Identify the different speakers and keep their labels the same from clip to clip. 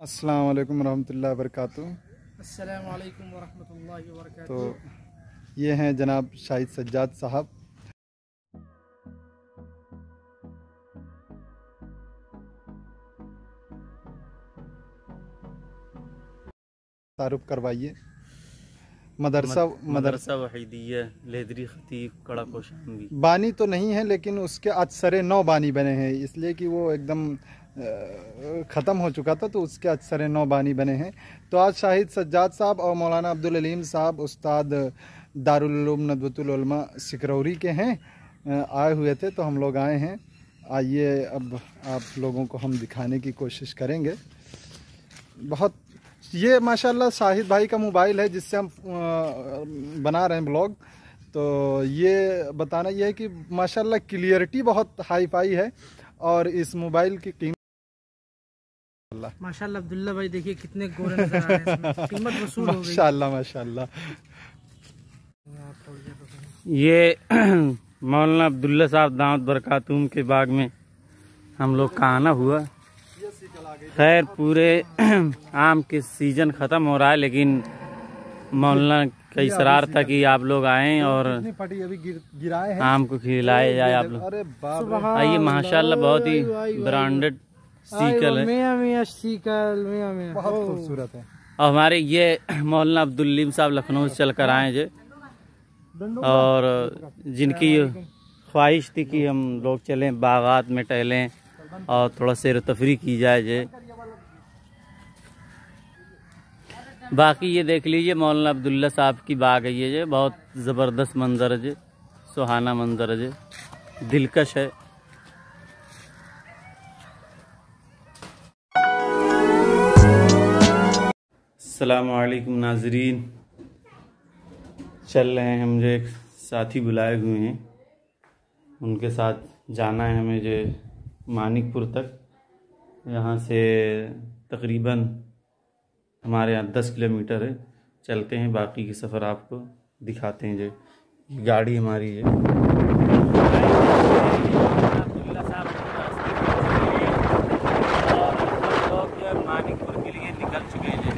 Speaker 1: अस्सलाम वालेकुम रहमतुल्लाहि वबरकातुहू
Speaker 2: अस्सलाम वरहमतुल्लाहि वबरकातुहू
Speaker 1: तो ये हैं जनाब शाहिद सज्जाद साहब। तारुफ करवाइए। मदरसा मदरसा
Speaker 3: मदरसा वहीदिया लेदरी खतीब कड़ा कोशांबी
Speaker 1: बानी तो नहीं है लेकिन उसके अक्सर नौ बानी बने हैं इसलिए कि वो एकदम ख़त्म हो चुका था तो उसके अक्सर नौ बानी बने हैं। तो आज शाहिद सज्जाद साहब और मौलाना अब्दुल अलीम साहब, उस्ताद दारुल्लूम नदवतुलमा सिकरौरी के हैं आए हुए थे तो हम लोग आए हैं। आइए, अब आप लोगों को हम दिखाने की कोशिश करेंगे। बहुत, ये माशाल्लाह शाहिद भाई का मोबाइल है, जिससे हम बना रहे हैं ब्लॉग। तो ये बताना ये है कि माशाल्लाह क्लियरिटी बहुत हाई फाई है, और इस मोबाइल की कीमत
Speaker 2: माशाल्लाह। माशाल्लाह अब्दुल्ला भाई देखिए कितने गोरे नज़र आ रहे हैं कीमत वसूल हो गई।
Speaker 1: माशाल्लाह माशाल्लाह।
Speaker 3: ये मौलाना अब्दुल्ला साहब दावत बरकातूम के बाग में हम लोग का आना हुआ। खैर पूरे आम के सीज़न ख़त्म हो रहा है लेकिन मौलाना का इसरार था कि आप लोग आए और
Speaker 1: गिराए
Speaker 3: आम को खिलाए जाए आप लोग।
Speaker 1: अरे बाप रे।
Speaker 2: सुबहान
Speaker 3: आइए माशाल्लाह बहुत ही। ब्रांडेड सीकल है।
Speaker 2: मियाँ मियाँ सीकल मियाँ मियाँ
Speaker 1: बहुत खूबसूरत है।
Speaker 3: और हमारे ये मौलाना अब्दुल्लीम साहब लखनऊ से चल कर आए जे। और जिनकी ख्वाहिश थी कि हम लोग चलें बागात में टहलें और थोड़ा सैर तफरी की जाए जे। बाकी ये देख लीजिए मौलाना अब्दुल्ला साहब की बाग है ये जे। बहुत ज़बरदस्त मंजर है जे सुहाना मंजर है जे। दिलकश है। अलैक्म नाजरीन। चल रहे हैं जो एक साथी बुलाए हुए हैं। उनके साथ जाना है हमें जो मानिकपुर तक। यहाँ से तकरीबन हमारे यहाँ दस किलोमीटर है। चलते हैं, बाकी की सफ़र आपको दिखाते हैं जो गाड़ी हमारी है लोग जो है मानिकपुर के लिए निकल चुके हैं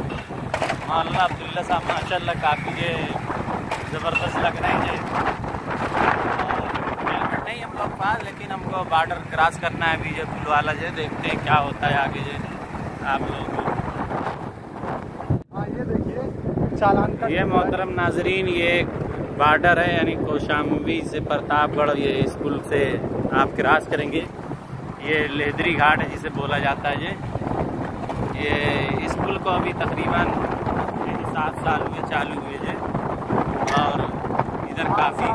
Speaker 3: मौलाना अब्दुल्ला साहब माशाल्लाह काफ़ी ये ज़बरदस्त लग रहे हैं हेलमेट नहीं हम लोग पास लेकिन हमको बॉर्डर क्रॉस करना है अभी जो पुल वाला जो देखते हैं क्या होता है आगे जो आप लोग को।
Speaker 1: हाँ ये देखिए चालान का
Speaker 3: ये मोहतरम नाजरीन ये बॉर्डर है यानी कौशाम्बी से प्रतापगढ़ ये स्कूल से आप क्रॉस करेंगे। ये लेदरी घाट है जिसे बोला जाता है ये ये स्कूल को अभी तकरीबन सात साल हुए चालू हुए हैं। और इधर काफ़ी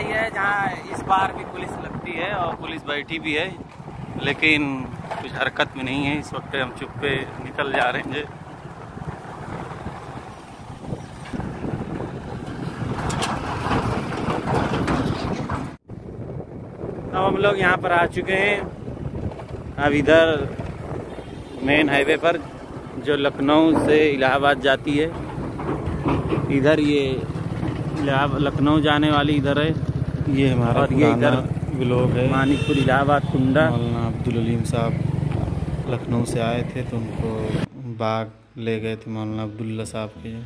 Speaker 3: ये है, जहाँ इस बार भी पुलिस लगती है और पुलिस बैठी भी है, लेकिन कुछ हरकत में नहीं है। इस वक्त हम चुप पे निकल जा रहे हैं। अब हम लोग यहाँ पर आ चुके हैं। अब इधर मेन हाईवे पर, जो लखनऊ से इलाहाबाद जाती है। इधर ये इलाहाबाद, लखनऊ जाने वाली इधर है।
Speaker 4: ये हमारा
Speaker 3: और ये इधर
Speaker 4: ब्लॉग है।
Speaker 3: मानिकपुर इलाहाबाद कुंडा।
Speaker 4: मौलाना अब्दुल अलीम साहब लखनऊ से आए थे तो उनको बाग ले गए थे मौलाना अब्दुल्ला साहब के।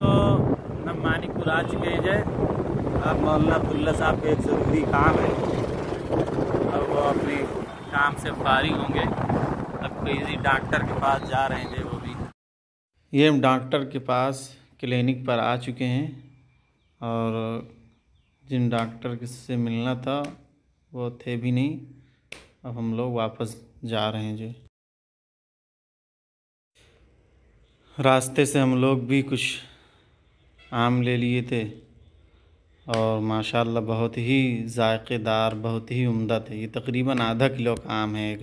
Speaker 3: तो
Speaker 4: मानिकपुर आ चुके हैं जय। अब मौलाना अब्दुल्ला साहब का एक ज़रूरी काम है। अब वो अपने काम से फारिग होंगे। अब किसी डॉक्टर के पास जा रहे जय वो भी।
Speaker 3: ये हम डॉक्टर के पास क्लिनिक पर आ चुके हैं और जिन डॉक्टर से मिलना था, वो थे भी नहीं। अब हम लोग वापस जा रहे हैं जी। रास्ते से हम लोग भी कुछ आम ले लिए थे। और माशाल्लाह बहुत ही ज़ायक़ेदार, बहुत ही उम्दा थे। ये तकरीबन आधा किलो का आम है